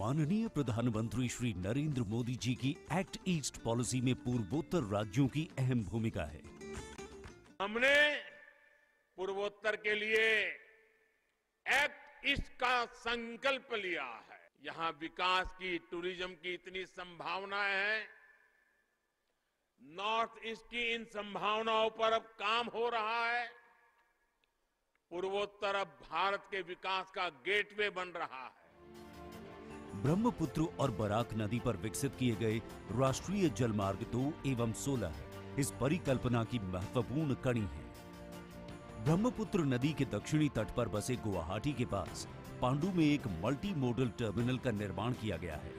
माननीय प्रधानमंत्री श्री नरेंद्र मोदी जी की एक्ट ईस्ट पॉलिसी में पूर्वोत्तर राज्यों की अहम भूमिका है। हमने पूर्वोत्तर के लिए एक्ट ईस्ट का संकल्प लिया है। यहाँ विकास की, टूरिज़्म की इतनी संभावनाएँ हैं। नॉर्थ ईस्ट की इन संभावनाओं पर अब काम हो रहा है। पूर्वोत्तर अब भारत के विकास का गेटवे बन रहा है। ब्रह्मपुत्र और बराक नदी पर विकसित किए गए राष्ट्रीय जलमार्ग दो एवं सोलह इस परिकल्पना की महत्वपूर्ण कड़ी है। ब्रह्मपुत्र नदी के दक्षिणी तट पर बसे गुवाहाटी के पास पांडु में एक मल्टी मोडल टर्मिनल का निर्माण किया गया है।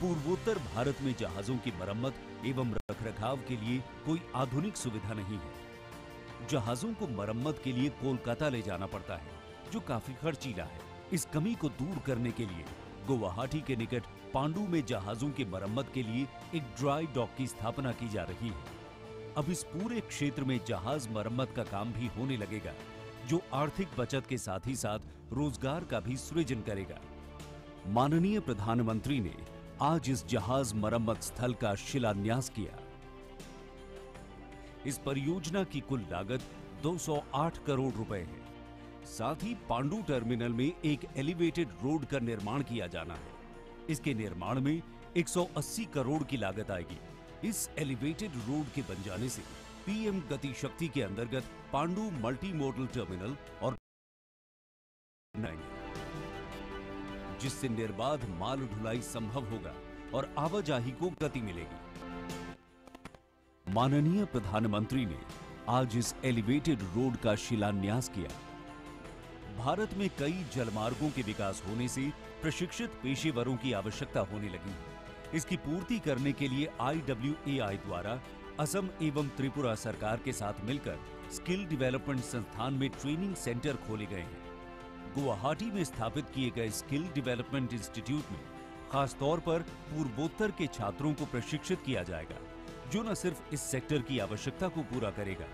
पूर्वोत्तर भारत में जहाजों की मरम्मत एवं रखरखाव के लिए कोई आधुनिक सुविधा नहीं है। जहाजों को मरम्मत के लिए कोलकाता ले जाना पड़ता है, जो काफ़ी खर्चीला है। इस कमी को दूर करने के लिए गुवाहाटी के निकट पांडू में जहाजों की मरम्मत के लिए एक ड्राई डॉक की स्थापना की जा रही है। अब इस पूरे क्षेत्र में जहाज़ मरम्मत का काम भी होने लगेगा, जो आर्थिक बचत के साथ ही साथ रोज़गार का भी सृजन करेगा। माननीय प्रधानमंत्री ने आज इस जहाज़ मरम्मत स्थल का शिलान्यास किया। इस परियोजना की कुल लागत 208 करोड़ रुपए है। साथ ही पांडु टर्मिनल में एक एलिवेटेड रोड का निर्माण किया जाना है। इसके निर्माण में 180 करोड़ की लागत आएगी। इस एलिवेटेड रोड के बन जाने से पीएम गति शक्ति के अंतर्गत पांडु मल्टी मॉडल टर्मिनल और जिससे निर्बाध माल ढुलाई संभव होगा और आवाजाही को गति मिलेगी। माननीय प्रधानमंत्री ने आज इस एलिवेटेड रोड का शिलान्यास किया। भारत में कई जलमार्गों के विकास होने से प्रशिक्षित पेशेवरों की आवश्यकता होने लगी। है इसकी पूर्ति करने के लिए आईडब्ल्यूएआई द्वारा असम एवं त्रिपुरा सरकार के साथ मिलकर स्किल डेवलपमेंट संस्थान में ट्रेनिंग सेंटर खोले गए हैं। गुवाहाटी में स्थापित किए गए स्किल डेवलपमेंट इंस्टीट्यूट में खासतौर पर पूर्वोत्तर के छात्रों को प्रशिक्षित किया जाएगा, जो न सिर्फ़ इस सेक्टर की आवश्यकता को पूरा करेगा,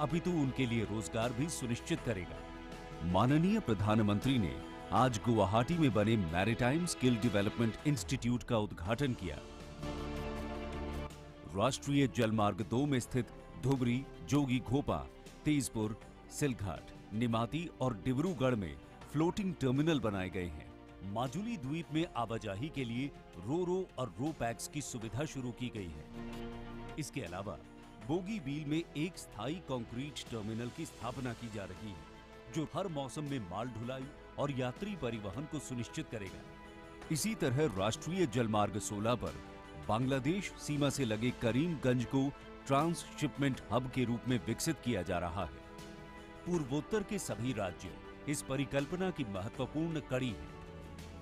अपितु उनके लिए रोज़गार भी सुनिश्चित करेगा। माननीय प्रधानमंत्री ने आज गुवाहाटी में बने मैरिटाइम स्किल डेवलपमेंट इंस्टीट्यूट का उद्घाटन किया। राष्ट्रीय जलमार्ग दो में स्थित धुबरी, जोगी घोपा, तेजपुर, सिलघाट, निमाती और डिब्रूगढ़ में फ्लोटिंग टर्मिनल बनाए गए हैं। माजुली द्वीप में आवाजाही के लिए रो रो और रो पैक्स की सुविधा शुरू की गई है। इसके अलावा बोगी बील में एक स्थायी कंक्रीट टर्मिनल की स्थापना की जा रही है, जो हर मौसम में माल ढुलाई और यात्री परिवहन को सुनिश्चित करेगा। इसी तरह राष्ट्रीय जलमार्ग 16 पर बांग्लादेश सीमा से लगे करीमगंज को ट्रांसशिपमेंट हब के रूप में विकसित किया जा रहा है। पूर्वोत्तर के सभी राज्य इस परिकल्पना की महत्वपूर्ण कड़ी है।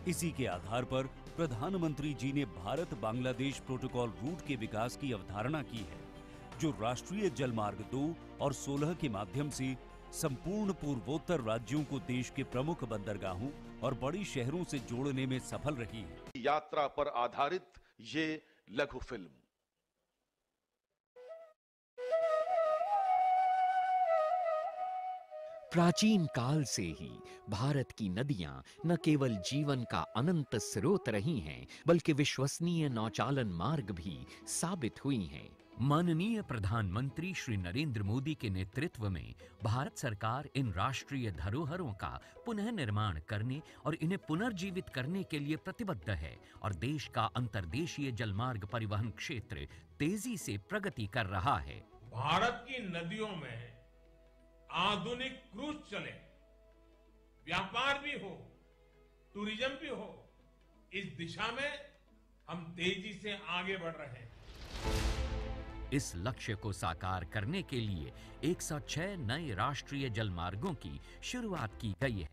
इसी के आधार पर प्रधानमंत्री जी ने भारत बांग्लादेश प्रोटोकॉल रूट के विकास की अवधारणा की है, जो राष्ट्रीय जलमार्ग दो और सोलह के माध्यम से संपूर्ण पूर्वोत्तर राज्यों को देश के प्रमुख बंदरगाहों और बड़ी शहरों से जोड़ने में सफल रही है। यात्रा पर आधारित ये लघु फ़िल्म। प्राचीन काल से ही भारत की नदियाँ न केवल जीवन का अनंत स्रोत रही हैं बल्कि विश्वसनीय नौचालन मार्ग भी साबित हुई हैं। माननीय प्रधानमंत्री श्री नरेंद्र मोदी के नेतृत्व में भारत सरकार इन राष्ट्रीय धरोहरों का पुनः निर्माण करने और इन्हें पुनर्जीवित करने के लिए प्रतिबद्ध है और देश का अंतर्देशीय जलमार्ग परिवहन क्षेत्र तेज़ी से प्रगति कर रहा है। भारत की नदियों में आधुनिक क्रूज चले। व्यापार भी हो, टूरिज़्म भी हो, इस दिशा में हम तेज़ी से आगे बढ़ रहे हैं। इस लक्ष्य को साकार करने के लिए 106 नए राष्ट्रीय जलमार्गों की शुरुआत की गई है,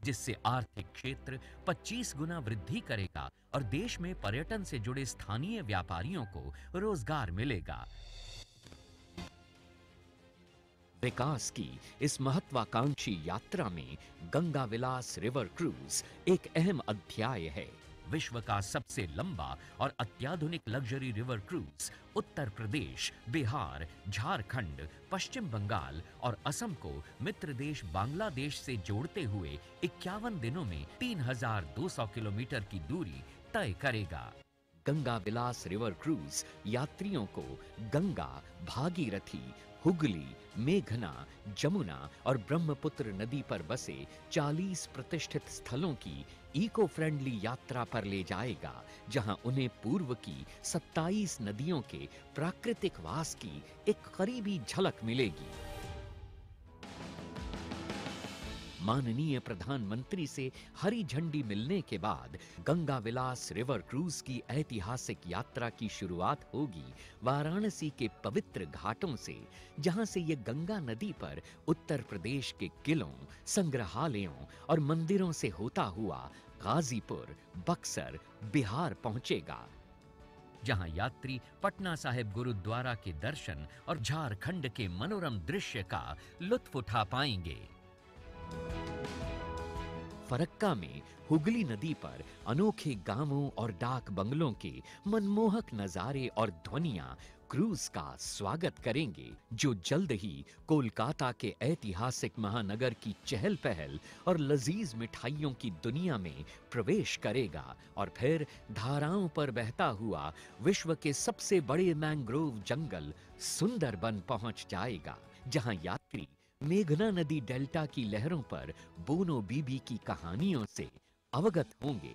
जिससे आर्थिक क्षेत्र 25 गुना वृद्धि करेगा और देश में पर्यटन से जुड़े स्थानीय व्यापारियों को रोज़गार मिलेगा। विकास की इस महत्वाकांक्षी यात्रा में गंगा विलास रिवर क्रूज एक अहम अध्याय है। विश्व का सबसे लंबा और अत्याधुनिक luxury river cruise Uttar Pradesh Bihar Jharkhand Paschim Bangal और असम को मित्र देश बांग्लादेश से जोड़ते हुए इक्यावन दिनों में 3,200 किलोमीटर की दूरी तय करेगा। गंगा विलास रिवर क्रूज यात्रियों को गंगा, भागीरथी, हुगली, मेघना, जमुना और ब्रह्मपुत्र नदी पर बसे 40 प्रतिष्ठित स्थलों की इको फ्रेंडली यात्रा पर ले जाएगा, जहाँ उन्हें पूर्व की 27 नदियों के प्राकृतिक वास की एक करीबी झलक मिलेगी। माननीय प्रधानमंत्री से हरी झंडी मिलने के बाद गंगा विलास रिवर क्रूज की ऐतिहासिक यात्रा की शुरुआत होगी वाराणसी के पवित्र घाटों से, जहाँ से ये गंगा नदी पर उत्तर प्रदेश के किलों, संग्रहालयों और मंदिरों से होता हुआ गाजीपुर, बक्सर, बिहार पहुंचेगा। जहाँ यात्री पटना साहिब गुरुद्वारा के दर्शन और झारखंड के मनोरम दृश्य का लुत्फ उठा पाएँगे। फरक्का में हुगली नदी पर अनोखे गाँवों और डाक बंगलों के मनमोहक नजारे और ध्वनियाँ क्रूज का स्वागत करेंगे, जो जल्द ही कोलकाता के ऐतिहासिक महानगर की चहल पहल और लजीज मिठाइयों की दुनिया में प्रवेश करेगा। और फिर धाराओं पर बहता हुआ विश्व के सबसे बड़े मैंग्रोव जंगल सुंदरबन पहुँच जाएगा, जहाँ यात्री मेघना नदी डेल्टा की लहरों पर बोनो बीबी की कहानियों से अवगत होंगे।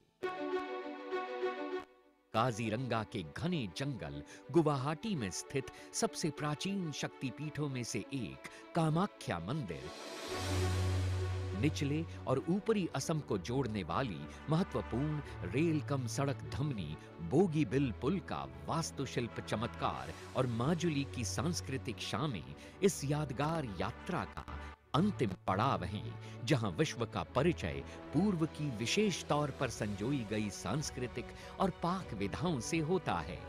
काजीरंगा के घने जंगल गुवाहाटी में स्थित सबसे प्राचीन शक्तिपीठों में से एक कामाख्या मंदिर। निचले और ऊपरी असम को जोड़ने वाली महत्वपूर्ण रेल कम सड़क धमनी, बोगी बिल पुल का वास्तुशिल्प चमत्कार और माजुली की सांस्कृतिक शामें इस यादगार यात्रा का अंतिम पड़ाव हैं, जहाँ विश्व का परिचय पूर्व की विशेष तौर पर संजोई गई सांस्कृतिक और पाक विधाओं से होता है।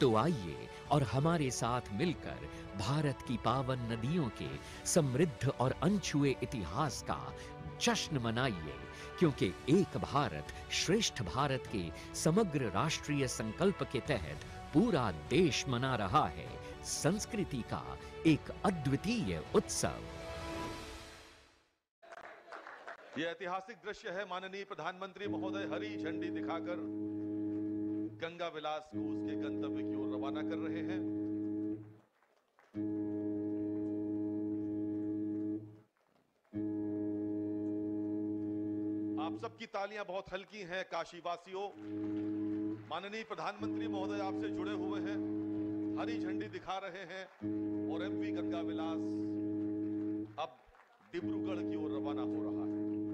तो आइए और हमारे साथ मिलकर भारत की पावन नदियों के समृद्ध और अनछुए इतिहास का जश्न मनाइए, क्योंकि एक भारत श्रेष्ठ भारत के समग्र राष्ट्रीय संकल्प के तहत पूरा देश मना रहा है। संस्कृति का एक अद्वितीय उत्सव। यह ऐतिहासिक दृश्य है, माननीय प्रधानमंत्री महोदय, हरी झंडी दिखाकर। गंगा विलास को उसके गंतव्य की ओर रवाना कर रहे हैं। आप सबकी तालियाँ बहुत हल्की हैं, काशीवासियों। माननीय प्रधानमंत्री महोदय आपसे जुड़े हुए हैं, हरी झंडी दिखा रहे हैं और एमवी गंगा विलास अब डिब्रूगढ़ की ओर रवाना हो रहा है।